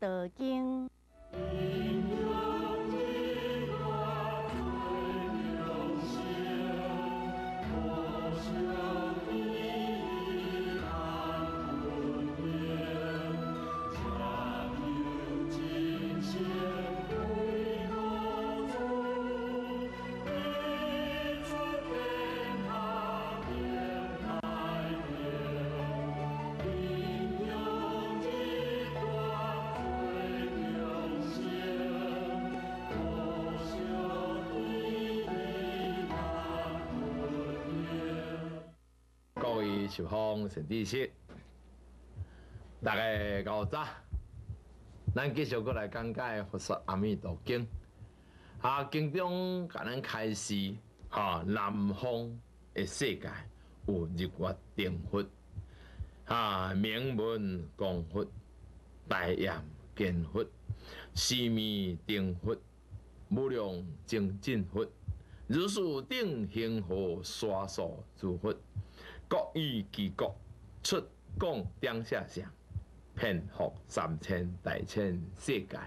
道经。十方神知识，大家搞早，咱继续过来讲解《佛说阿弥陀经》。啊，经中甲咱开示，哈，南方的世界有日月定佛，啊，名门光佛，大雁见佛，四面定佛，无量精进佛，如数顶恒河沙数诸佛。各依其国，出贡天下上，遍覆三千大千世界。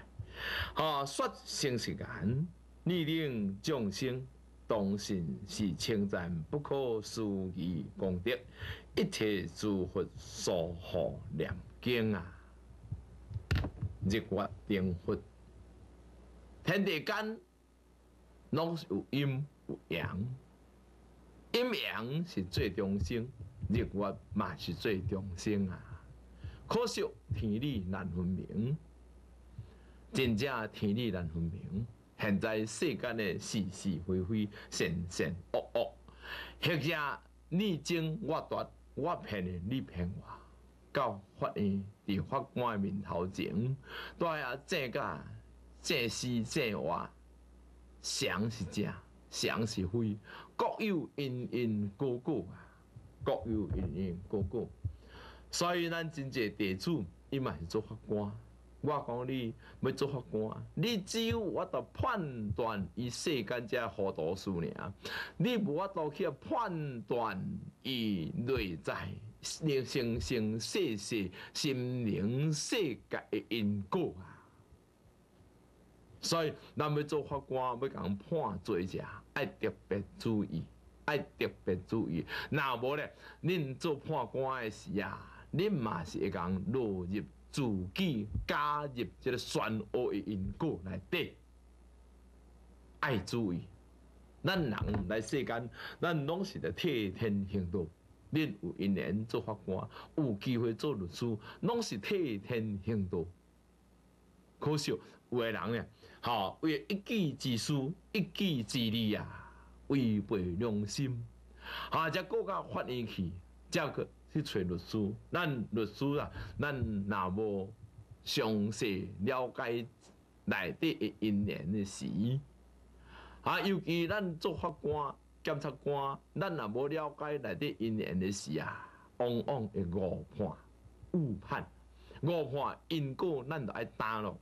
哈说生世间，逆令众生，当信是称赞不可思议功德，一切诸佛所护念经啊！日月定佛，天地间拢是有阴有阳。阴阳是最中心，日月嘛是最中心啊！可惜天理难分明，真正天理难分明。现在世间的是是非非、善善恶恶，或者你争我夺，我骗你，你骗我，到法院伫法官面头前，都要正甲正是正话，谁是正。常是非，各有因因果果啊，各有因因果果。所以咱真济地主，伊嘛是做法官。我讲你要做法官，你只有我得判断伊世间这糊涂事尔，你无法度去判断伊内在生生世世心灵世界的因果啊。所以咱要做法官，要讲判罪者。爱特别注意，爱特别注意。那无咧，恁做判官诶时啊，恁嘛是会讲落入自己加入即个漩涡诶因果内底。爱注意，咱人来世间，咱拢是在替天行道。恁有一年做法官，有机会做律师，拢是替天行道。可惜有诶人咧。好，为一己之私、一己之利啊，违背良心。啊，则国家发言去，则去去找律师。咱律师啊，咱若无详细了解内底的因缘的事，啊，尤其咱做法官、检察官，咱若无了解内底因缘的事啊，往往会误判、误判、误判因果，咱就爱担咯。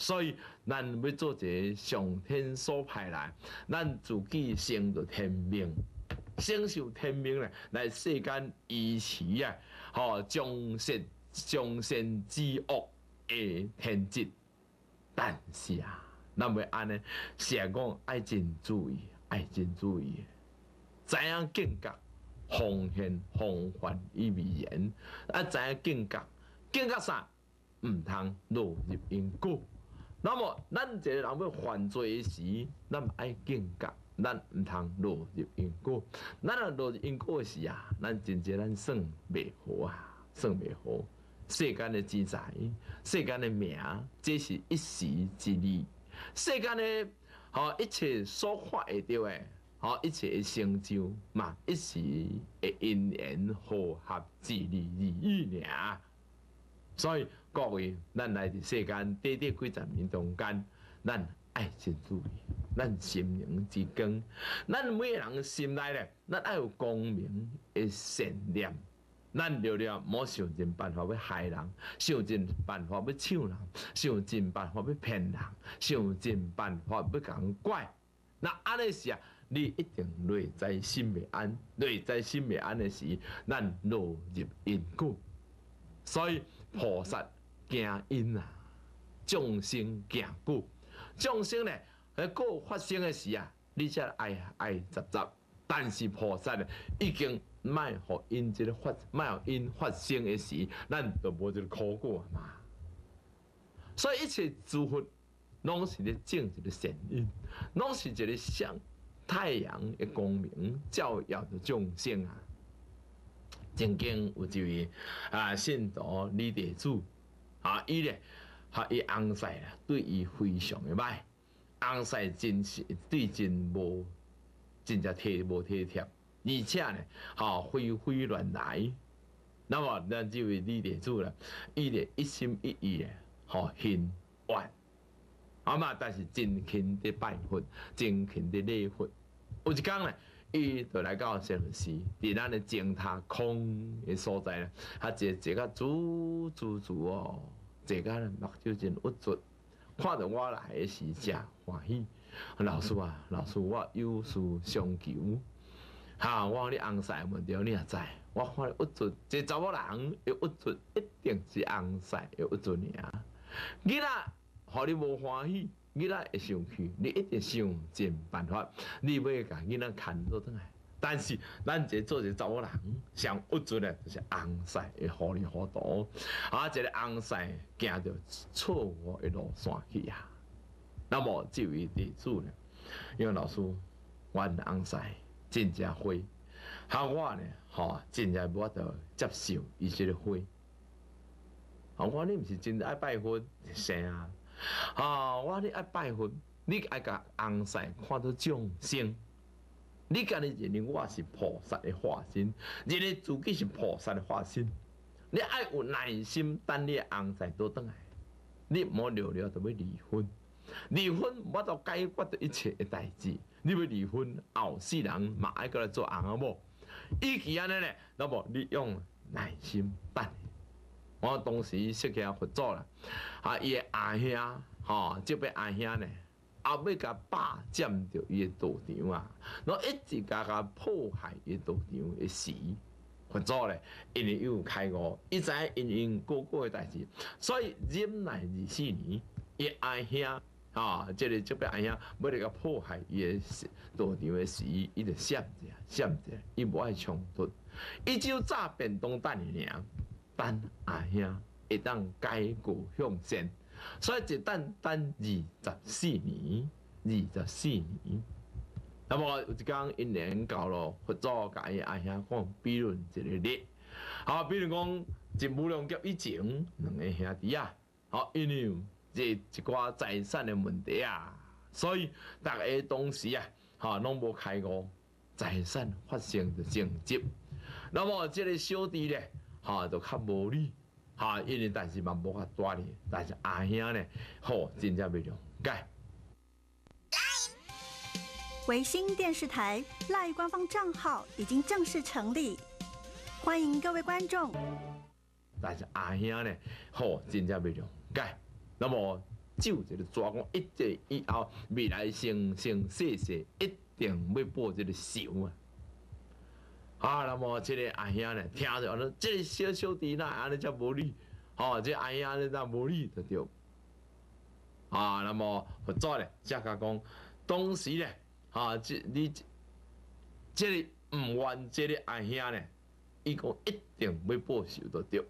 所以，咱要做一个上天所派来，咱自己生着天命，享受天命咧，来世间依持啊，吼，将善将善之恶的天职。但是啊，咱要安尼，是讲爱真注意，爱真注意，知影境界，奉献奉还与未言，啊，知影境界，境界啥？毋通落入因果。那么，咱一个人要犯罪时，咱爱警觉，咱毋通落入因果。咱若落入因果时啊，咱真正咱算袂好啊，算袂好。世间的钱财，世间的名，这是一时之利。世间的吼一切所发会到的，吼一切的成就嘛，一时的因缘和合之利而益尔。所以。各位，咱来伫世间短短几十年中间，咱爱真注意，咱心灵之光，咱每个人心内咧，咱爱有光明的善念，咱了了莫想尽办法要害人，想尽办法要抢人，想尽办法要骗人，想尽办法要讲怪。那安尼时啊，你一定内在心未安，内在心未安的时，咱落入因果。所以菩萨。惊因啊，众生行故，众生咧，喺个发生的时啊，你才爱爱杂杂，但是菩萨咧，已经卖互因即个发，卖互因发生的时，咱就无即个苦果嘛。所以一切诸佛，拢是咧正一个善因，拢是一个像太阳的光明，照耀着众生啊。曾经有一位啊信徒李地主啊，伊咧，哈伊翁婿啊，对伊非常的歹，翁婿真是对真无，真正体无体贴，而且呢，哈非非乱来。那么咱这位李地主咧，伊咧一心一意咧，哈献愿，啊嘛，但是真勤的拜佛，真勤的礼佛，有一天咧。伊就来到善佛寺，伫咱的净塔空的所在咧，他坐坐个足足足哦，坐个目睭真郁卒，看到我来的时真欢喜。老师啊，老师，我有事相求。哈，我你翁婿问着你也知，我看你郁卒，这查某人要郁卒，一定是翁婿要郁卒尔。囡仔，互你无欢喜。囡仔会生气，你一定想尽办法，你要甲囡仔牵倒转来。但是咱这做一查某人，上郁卒的就是翁婿会糊里糊涂，啊，一个翁婿行着错误的路线去啊。那么这位地主呢？因为老师，阮翁婿真正会，啊我呢，吼真正无法度接受伊即个会。啊我你毋是真爱拜佛，是啊。啊！我你爱拜佛，你爱甲翁婿看到众生，你家己认为我是菩萨的化身，认为自己是菩萨的化身，你爱有耐心等你翁婿倒转来，你莫聊聊就要离婚，离婚我都解决着一切的代志，你要离婚后世人嘛爱过来做翁仔某，与其安尼咧，那么你用耐心等。我当时设计佛祖啦，啊，伊的阿兄，吼，即位阿兄呢，后尾甲霸占着伊的道场啊，然后一直甲甲破坏伊道场的时，佛祖咧，因为有开悟，伊知因因哥哥的代志，所以忍耐二四年，伊阿兄，啊，即个即位阿兄要嚟甲破坏伊的道场的时，伊就闪者，闪者，伊无爱冲突，伊只有炸便当等尔。等阿兄会当改过向善，所以一等等二十四年，二十四年。那么有一天，一年到了，佛祖甲伊阿兄讲，比论一个日，好，比如讲，一无量劫以前，两个兄弟啊，好，因为这一寡财产的问题啊，所以大家当时啊，哈，拢无开悟，财产发生的争执。那么这个小弟咧。哈，就较无理，哈，因为但是嘛无法带你，但是阿兄呢，吼，真正袂谅解。维新电视台赖官方账号已经正式成立，欢迎各位观众。但是阿兄呢，吼，真正袂谅解。那么就这个抓讲，一直以后未来生生世世一定要报这个仇啊！啊，那么这个阿兄呢，听着，这个小小弟那安尼才无理，哦，这阿兄呢那无理就对。啊，那么佛祖呢，才甲讲，当时呢，啊，这你这个毋愿这个阿兄呢，伊讲一定要报仇就对。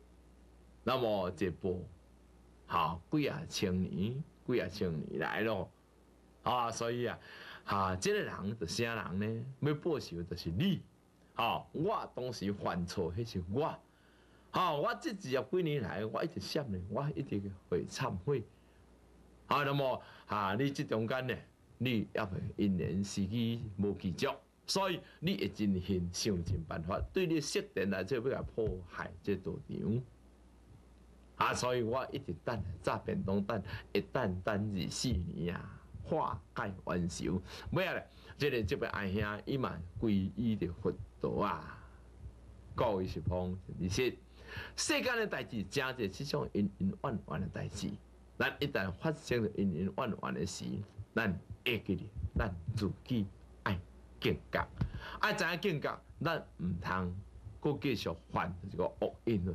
那么这波，好几啊千年，几啊千年来咯，啊，所以啊，啊，这个人是啥人呢？要报仇就是你。哦，我当时犯错，迄是我。哦，我这二十几年来，我一直想呢，我一直会忏悔。啊，那么啊，你这中间呢，你也会因缘时机无记着，所以你会真心想尽办法，对你设定来做要来破坏这道场。啊，所以我一直等，炸便当等，一等等二四年啊，化解冤仇。尾啊咧，这个这位阿兄伊嘛皈依着佛。道啊，各位是方，而且世间的代志，真侪是种阴阴怨怨的代志。咱一旦发生了阴阴怨怨的事，咱会记得，咱自己爱警觉，爱知影警觉，咱毋通搁继续犯这个恶因了。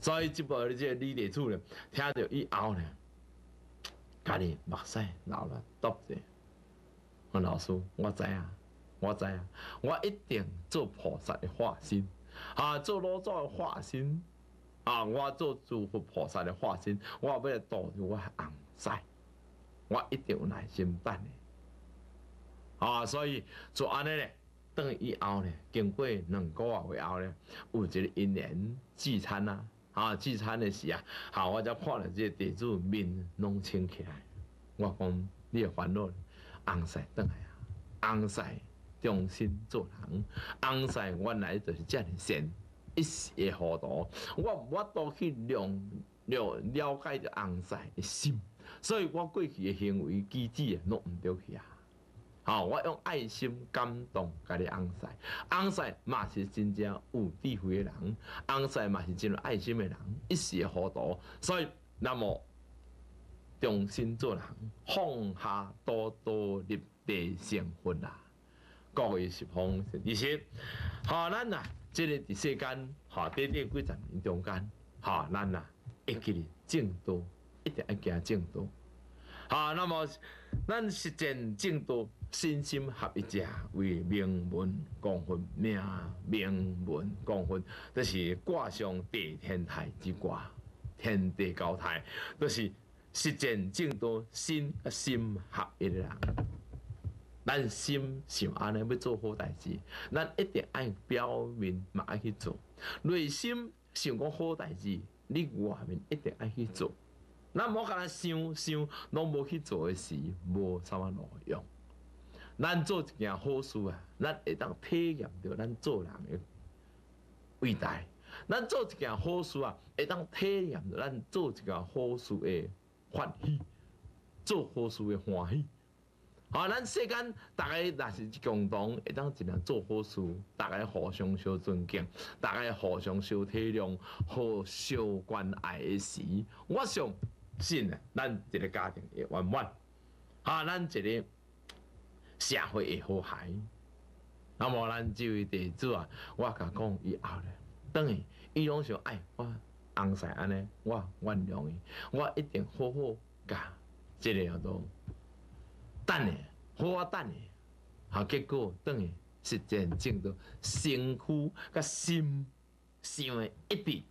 所以即部的这个李地主呢，听到以后呢，家己目屎流了，笃者。我老师，我知影，我知影，我一定做菩萨的化身，啊，做老祖的化身，啊，我做诸佛菩萨的化身，我要来度住我红屎，我一定有耐心等的。啊，所以就安尼咧，等以后咧，经过两个月后咧，有一个因缘聚餐啊。啊！聚餐的时啊，好，我才看了这地主面拢清起来。我讲你的烦恼，红婿倒来啊，红婿重新做人，红婿原来就是这样善，一时的糊涂，我我都去了了了解着红婿的心，所以我过去的行为举止也，拢毋对去啊。好，我用爱心感动家己翁婿，翁婿嘛是真正有智慧的人，翁婿嘛是真有爱心的人，一时糊涂，所以那么重新做人，放下多多立地成佛啦。各位是方其实，好咱呐，即个伫世间，哈短短几十年中间，哈咱呐，一记正道，一定要行正道。好，那么咱实践正道。身心合一者为名门共分，命名门共分，这是挂上地天台之挂，天地交泰，都是实践正道，心心合一的人。咱心想安尼要做好代志，咱一定爱表面嘛爱去做；内心想讲好代志，你外面一定爱去做。咱莫干那想想，拢无去做的事，无啥物路用。咱做一件好事啊，咱会当体验到咱做人诶伟大；咱做一件好事啊，会当体验到咱做一件好事诶欢喜，做好事诶欢喜。好，咱世间大家若是共同会当尽量做好事，大家互相相尊敬，大家互相相体谅，互相关爱的时，我相信啊，咱一个家庭会圆满。好，咱一个。社会会和谐，那么咱这位地主啊，我甲讲以后咧，等于伊拢想哎我红婿安尼，我原谅伊，我一定好好甲这个都等诶，好好等诶，好结果等于实践正道，身躯甲心想诶一致，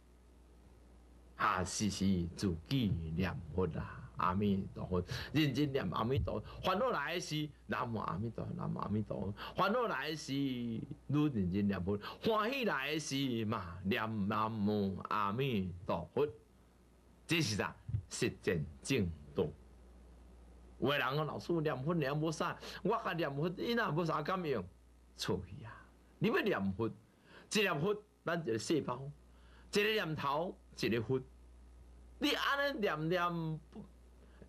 啊，时时自己念佛啦。阿弥陀佛，认真念阿弥陀佛。烦恼来时，南无阿弥陀佛，南无阿弥陀佛。烦恼来时，愈认真念佛。欢喜来时嘛，念南无阿弥陀佛。这是啥？实践正道。有个人讲老师念佛念无啥，我甲念佛，伊那无啥感应。错去啊！你要念佛，一念佛，咱一个细胞，一个念头，一个佛。你安尼念念。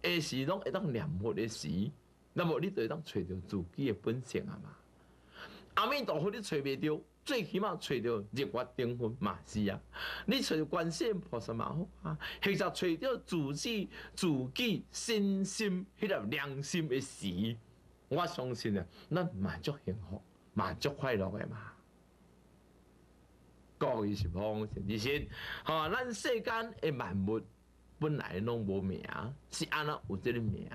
下时拢会当念佛的时，那么你就会当找到自己的本性啊嘛。阿弥陀佛，你找袂到，最起码找到日月灯佛嘛是啊。你找到观世音菩萨嘛好啊，或者找到自己自己身心迄个良心的时，我相信啊，咱满足幸福，满足快乐的嘛。各位是方先之心，好，咱世间的万物。本来拢无名，是安那有这个名，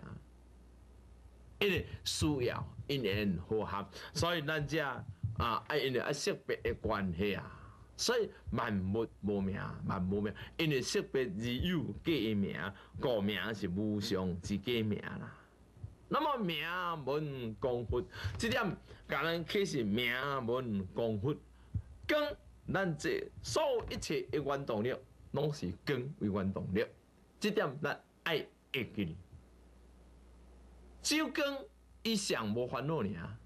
因为需要因缘和合，所以咱遮啊，因为啊识别的关系啊，所以万物无名，万物名，因为识别只有假名，个名是无常之假名啦。那么名门功夫，这点甲咱启示名门功夫，跟咱这所有一切的原动力，拢是根为原动力。这点咱爱会记，只有根伊上无烦恼尔，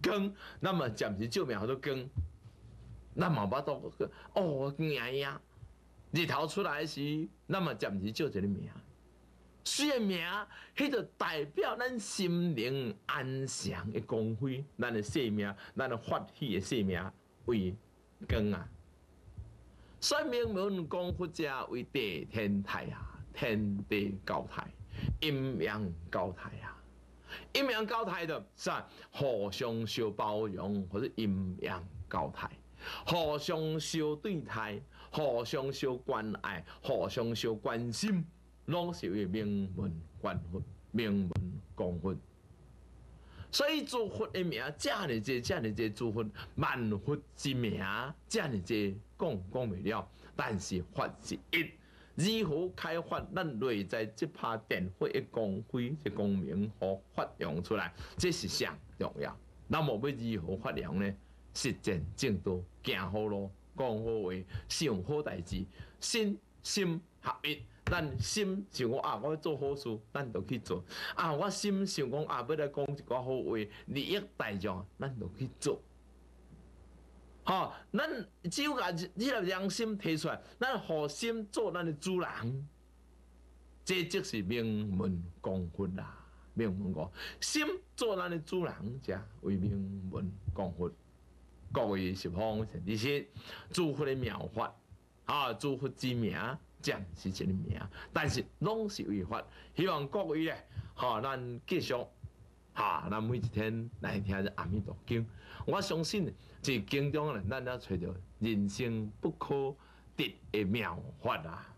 根那么暂时救命好多根，那么巴多个哦硬呀，日头出来时，那么暂时救一个名，虽然命，迄个代表咱心灵安详的光辉，咱的生命，咱的发喜的生命为根啊。算命门功夫者为地天台啊，天地交泰，阴阳交泰啊，阴阳交泰的是互相相包容，或者阴阳交泰，互相相对待，互相相关爱，互相相关心，拢是为名门关分、名门公分。所以祝福的名，遮尔济、遮尔济诸佛，万福之名，遮尔济讲讲未了。但是法是一，如何开发？咱内在即拍电火的光辉、即光明，和发扬出来，这是上重要。那么要如何发扬呢？实践正道，行好路，讲好话，想好代志，心心合一。咱心想讲啊，我要做好事，咱就去做。啊，我心想讲啊，要来讲一寡好话，利益大众，咱就去做。吼，咱只有把这个良心提出来，咱好心做咱的主人，这就是名门公分啦。名门讲，心做咱的主人，才为名门公分。各位十方善知识，诸佛的妙法，啊，诸佛之名。讲是一个名，但是拢是违法。希望各位咧，哈，咱继续，哈，咱每一天来听阿弥陀经。我相信在经中咧，咱要找到人生不可得的妙法啊。